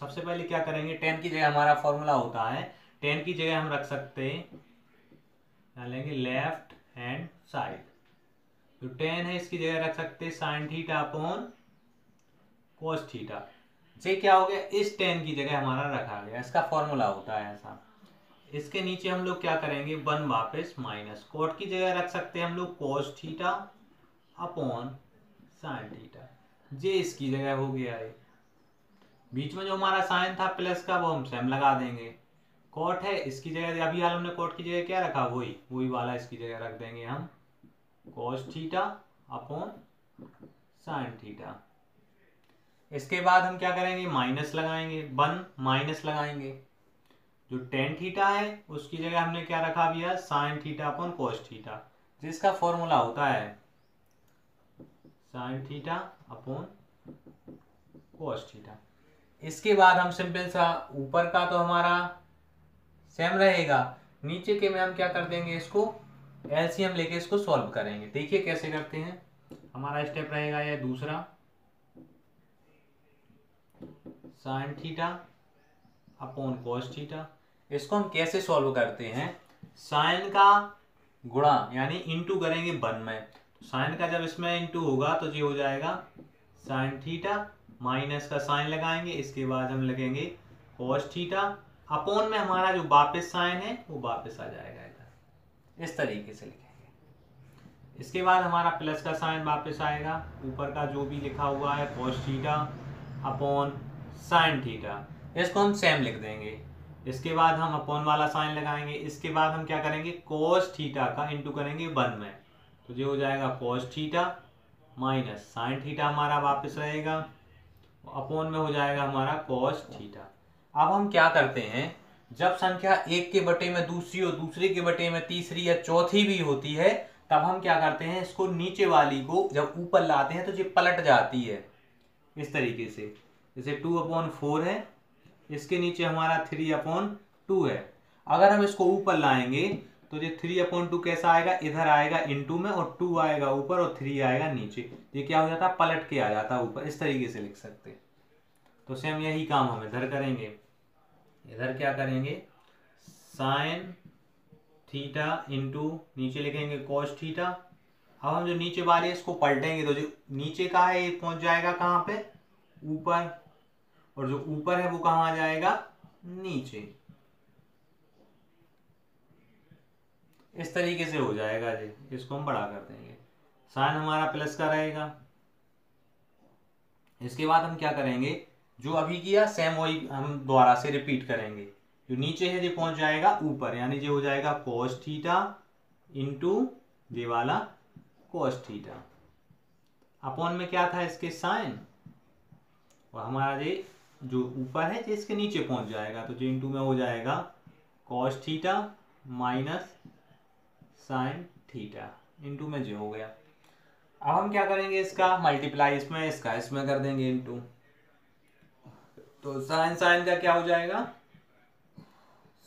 सबसे पहले क्या करेंगे? टेन की जगह हमारा फॉर्मूला होता है। टेन की जगह हम रख सकते हैं। लेफ़्ट हैंड साइड जो टेन है, इसकी जगह रख सकते हैं sine theta upon cos theta ये क्या हो गया? इस टेन की जगह हमारा रखा गया। इसका फॉर्मूला होता है ऐसा। इसके नीचे हम लोग क्या करेंगे? वन वापस माइनस कोट की जगह रख सकते हैं हम लोग cos theta upon sine theta जे इसकी जगह हो गया है। बीच में जो हमारा साइन था प्लस का, वो हम सेम लगा देंगे। कोट है, इसकी जगह, अभी हाल हमने कोट की जगह क्या रखा? वही वही वाला इसकी जगह रख देंगे हम। Cos theta upon sine theta. इसके बाद हम क्या करेंगे? माइनस लगाएँगे, वन माइनस लगाएँगे। जो टेन थीटा है, उसकी जगह हमने क्या रखा भैया? Sine theta upon cos theta. जिसका फॉर्मूला होता है sine theta upon cos theta. इसके बाद हम सिंपल सा ऊपर का तो हमारा सेम रहेगा, नीचे के में हम क्या कर देंगे इसको? एलसीएम लेके इसको सॉल्व करेंगे। देखिए कैसे करते हैं। हमारा स्टेप रहेगा यह दूसरा। Sine theta upon cos theta इसको हम कैसे सॉल्व करते हैं? साइन का गुणा, यानी इंटू करेंगे वन में। तो साइन का जब इसमें इंटू होगा तो ये हो जाएगा। साइन थीटा माइनस का साइन लगाएँगे, इसके बाद हम लगेंगे कोस थीटा। अपॉन में हमारा जो वापस साइन है, वो वापस आ जाएगा इधर। इस तरीके से लिखेंगे। इसके बाद हमारा प्लस का साइन वापस आएगा। ऊपर का जो भी लिखा हुआ है cos theta upon sine theta, इसको हम सेम लिख देंगे। इसके बाद हम अपॉन वाला साइन लगाएँगे। इसके बाद हम क्या करेंगे? कोस थीटा का इंटू करेंगे वन में। तो ये हो जाएगा cos theta minus sine theta हमारा वापस रहेगा अपॉन में हो जाएगा हमारा कोस थीटा। अब हम क्या करते हैं, जब संख्या एक के बटे में दूसरी और दूसरे के बटे में तीसरी या चौथी भी होती है, तब हम क्या करते हैं, इसको नीचे वाली को जब ऊपर लाते हैं तो ये पलट जाती है। इस तरीके से। जैसे टू अपॉन फोर है, इसके नीचे हमारा थ्री अपॉन टू है। अगर हम इसको ऊपर लाएँगे तो ये थ्री अपॉन टू कैसा आएगा? इधर आएगा इन टू में और टू आएगा ऊपर और थ्री आएगा नीचे। ये क्या हो जाता? पलट के आ जाता ऊपर। इस तरीके से लिख सकते तो सेम यही काम हम इधर करेंगे। इधर क्या करेंगे? साइन थीटा इंटू नीचे लिखेंगे कॉस थीटा अब हम जो नीचे वाले इसको पलटेंगे तो जो नीचे का है, ये पहुँच जाएगा कहाँ पे? ऊपर। और जो ऊपर है, वो कहाँ आ जाएगा? नीचे। इस तरीके से हो जाएगा जी इसको हम बड़ा कर देंगे। साइन हमारा प्लस का रहेगा। इसके बाद हम क्या करेंगे? जो अभी किया सेम वही हम दोबारा से रिपीट करेंगे। जो नीचे है जो पहुँच जाएगा ऊपर। यानी जो हो जाएगा कोस थीटा इंटू ये वाला कोस थीटा। अपॉन में क्या था इसके साइन? और हमारा ये जो ऊपर है जो इसके नीचे पहुँच जाएगा। तो जो इंटू में हो जाएगा cos theta minus sine theta into में जो हो गया। अब हम क्या करेंगे इसका? मल्टीप्लाई इसमें, इसका इसमें कर देंगे इंटू तो साइन साइन का क्या हो जाएगा?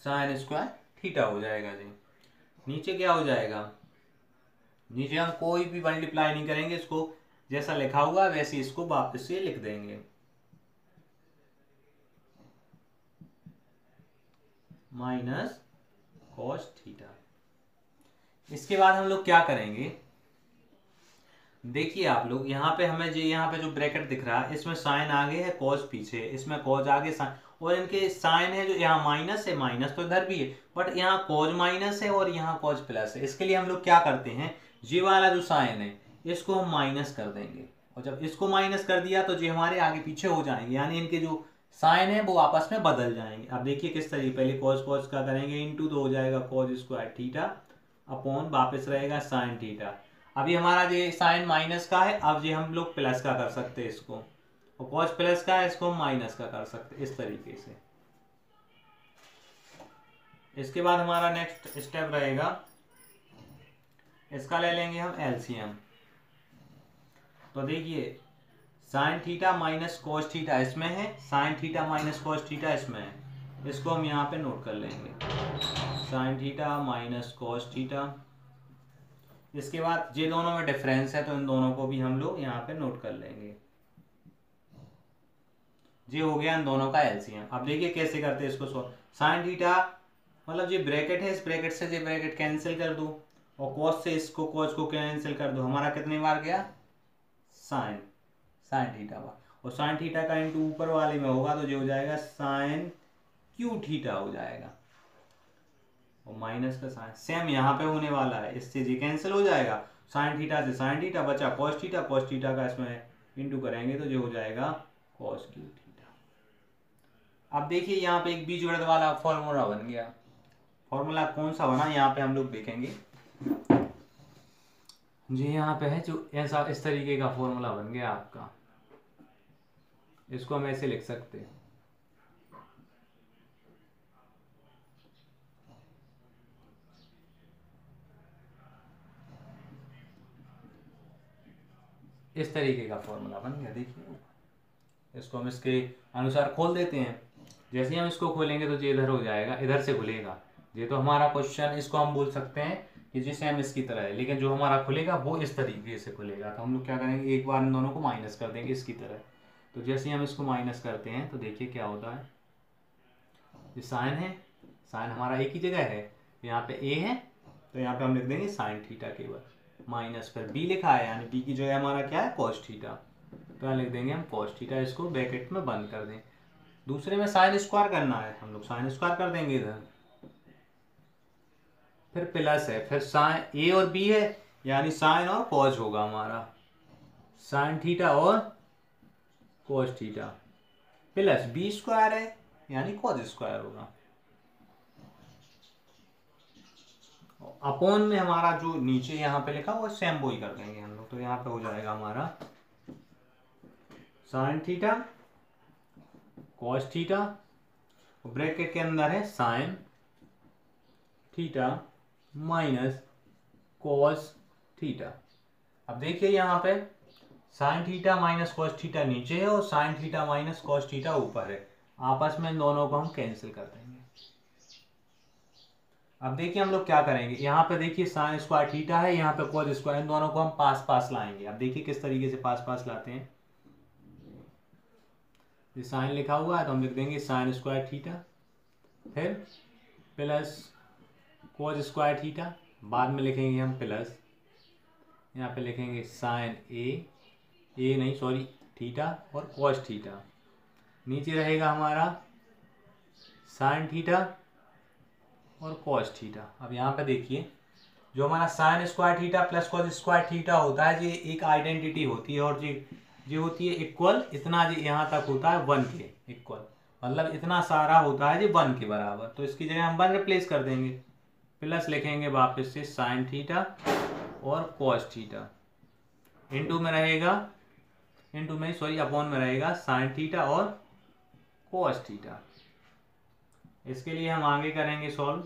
साइन स्क्वायर थीटा हो जाएगा जी। नीचे क्या हो जाएगा? नीचे हम कोई भी मल्टीप्लाई नहीं करेंगे इसको। जैसा लिखा हुआ वैसे इसको वापस से लिख देंगे। माइनस कॉस थीटा इसके बाद हम लोग क्या करेंगे? देखिए आप लोग, यहाँ पे हमें जो, यहाँ पे जो ब्रैकेट दिख रहा है, इसमें साइन आगे है कॉस पीछे इसमें कॉज आगे साइन, और इनके साइन है जो, यहाँ माइनस है माइनस तो इधर भी है बट यहाँ कॉज माइनस है और यहाँ कॉज प्लस है। इसके लिए हम लोग क्या करते हैं जी वाला जो साइन है, इसको हम माइनस कर देंगे। और जब इसको माइनस कर दिया तो जी हमारे आगे पीछे हो जाएँगे, यानी इनके जो साइन है वो आपस में बदल जाएँगे। अब देखिए किस तरीके पहले कॉज कॉज का करेंगे इनटू तो हो जाएगा कॉज स्क्वायर थीटा अपॉन वापस रहेगा साइन थीटा अभी हमारा ये साइन माइनस का है, अब ये हम लोग प्लस का कर सकते हैं इसको। और कॉज प्लस का है, इसको माइनस का कर सकते इस तरीके से। इसके बाद हमारा नेक्स्ट स्टेप रहेगा। इसका ले लेंगे हम एलसीएम तो देखिए sine theta minus cos theta इसमें है sine theta minus cos theta इसमें है। इसको हम यहाँ पे नोट कर लेंगे। Sine theta minus cos theta इसके बाद ये दोनों में डिफरेंस है तो इन दोनों को भी हम लोग यहाँ पे नोट कर लेंगे। जे हो गया इन दोनों का एलसीएम अब देखिए कैसे करते हैं इसको साइन थीटा मतलब ये ब्रैकेट है, इस ब्रैकेट से ये ब्रैकेट कैंसिल कर दो, और कॉस से इसको कॉस को कैंसिल कर दो। हमारा कितने बार गया? साइन साइन थीटा बार। और साइन थीटा का इंटू ऊपर वाले में होगा तो जो हो जाएगा साइन क्यू थीटा हो जाएगा। और माइनस का साइन सेम यहाँ पे होने वाला है। इससे ये कैंसिल हो जाएगा। साइन थीटा से साइन थीटा बचा कॉस थीटा कॉस थीटा का इसमें इंटू करेंगे तो जो हो जाएगा कॉस क्यू थीटा अब देखिए यहाँ पे एक बीज गणित वाला फॉर्मूला बन गया। फॉर्मूला कौन सा बना यहाँ पे हम लोग देखेंगे। जी यहाँ पे है जो ऐसा इस तरीके का फॉर्मूला बन गया आपका। इसको हम ऐसे लिख सकते हैं। इस तरीके का फॉर्मूला बन गया, देखिए इसको हम इसके अनुसार खोल देते हैं। जैसे हम इसको खोलेंगे तो ये इधर हो जाएगा, इधर से खुलेगा। ये तो हमारा क्वेश्चन इसको हम बोल सकते हैं कि जी सेम इसकी तरह है, लेकिन जो हमारा खुलेगा, वो इस तरीके से खुलेगा। तो हम लोग क्या करेंगे, एक बार इन दोनों को माइनस कर देंगे इसकी तरह। तो जैसे हम इसको माइनस करते हैं तो देखिए क्या होता है। ये साइन है साइन हमारा एक ही जगह है। यहाँ पे ए है तो यहाँ पे हम लिख देंगे साइन थीटा केवल। माइनस पर बी लिखा है, यानी बी की जगह हमारा क्या है? कॉस थीटा तो यहाँ लिख देंगे हम कॉस थीटा इसको ब्रैकेट में बंद कर दें। दूसरे में साइन स्क्वायर करना है, हम लोग साइन स्क्वायर कर देंगे इधर। फिर प्लस है, फिर साइन ए और बी है, यानी साइन और कॉस होगा हमारा। साइन थीटा और cos theta plus B square है, यानी कॉस स्क्वायर होगा। अपोन में हमारा जो नीचे यहाँ पे लिखा वो सेम वो ही कर देंगे हम लोग। तो यहाँ पे हो जाएगा हमारा sine theta cos theta bracket के अंदर है sine theta minus cos theta अब देखिए यहाँ पे sine theta minus cos theta नीचे है और sine theta minus cos theta ऊपर है। आपस में दोनों को हम कैंसिल कर देंगे। अब देखिए हम लोग क्या करेंगे? यहाँ पे देखिए साइन स्क्वायर थीटा है, यहाँ पे कॉस स्क्वायर इन दोनों को हम पास पास लाएँगे। अब देखिए किस तरीके से पास पास लाते हैं। ये साइन लिखा हुआ है तो हम लिख देंगे साइन स्क्वायर थीटा फिर प्लस कोज स्क्वायर थीटा बाद में लिखेंगे हम प्लस यहाँ पे लिखेंगे साइन ए ए नहीं सॉरी थीटा और कॉस थीटा नीचे रहेगा हमारा साइन थीटा और कॉस थीटा अब यहाँ पे देखिए, जो हमारा sine square theta plus cos square theta होता है, ये एक आइडेंटिटी होती है और ये जो होती है इक्वल इतना जो यहाँ तक होता है वन के इक्वल मतलब इतना सारा होता है जो वन के बराबर। तो इसकी जगह हम वन रिप्लेस कर देंगे। प्लस लिखेंगे वापस से साइन थीटा और कॉस थीटा इंटू में रहेगा इंटू में सॉरी अपॉन में रहेगा साइन थीटा और कॉस थीटा इसके लिए हम आगे करेंगे सॉल्व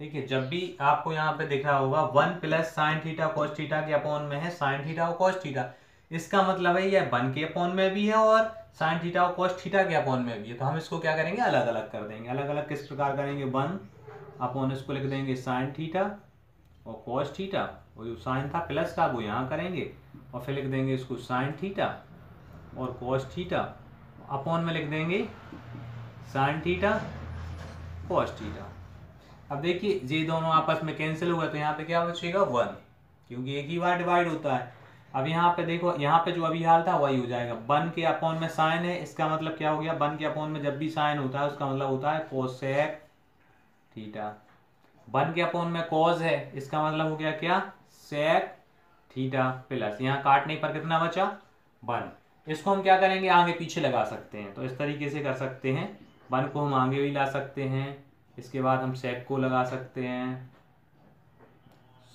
देखिए, जब भी आपको यहाँ पे दिख रहा होगा one plus sine theta cos theta के अपॉन में है साइन थीटा और कॉस थीटा इसका मतलब है यह वन के अपॉन में भी है और साइन थीटा और कॉस थीटा के अपॉन में भी है. तो हम इसको क्या करेंगे? अलग अलग कर देंगे. अलग अलग किस प्रकार करेंगे? वन अपॉन इसको लिख देंगे साइन थीटा और कॉस थीटा और जो साइन था प्लस का, वो यहाँ करेंगे. और फिर लिख देंगे इसको साइन थीटा और कॉस थीटा अपॉन में लिख देंगे साइन थीटा, कॉस थीटा। अब देखिए ये दोनों आपस में कैंसिल हुआ तो यहाँ पे क्या बचेगा? वन। क्योंकि एक ही बार डिवाइड होता है। अब यहाँ पे देखो, यहाँ पे जो अभी हाल था, वही हो जाएगा। वन के अपॉन में साइन है, इसका मतलब क्या हो गया? वन के अपॉन में जब भी साइन होता है, उसका मतलब होता है कोसेक थीटा। वन के अपॉन में कॉज है, इसका मतलब हो गया क्या? सेक थीटा प्लस यहाँ काटने पर कितना बचा? वन। इसको हम क्या करेंगे? आगे पीछे लगा सकते हैं। तो इस तरीके से कर सकते हैं। वन को हम आगे भी ला सकते हैं। इसके बाद हम सेक को लगा सकते हैं।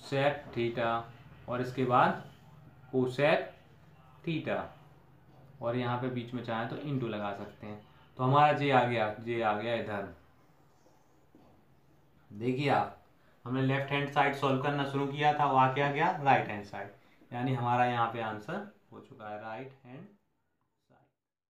सेक थीटा और इसके बाद कोसेक थीटा और यहाँ पे बीच में चाहें तो इंटू लगा सकते हैं। तो हमारा जे आ गया जे आ गया इधर। देखिए आप, हमने लेफ़्ट हैंड साइड सॉल्व करना शुरू किया था, वो आ क्या गया? राइट हैंड साइड यानी हमारा यहाँ पे आंसर हो चुका है राइट हैंड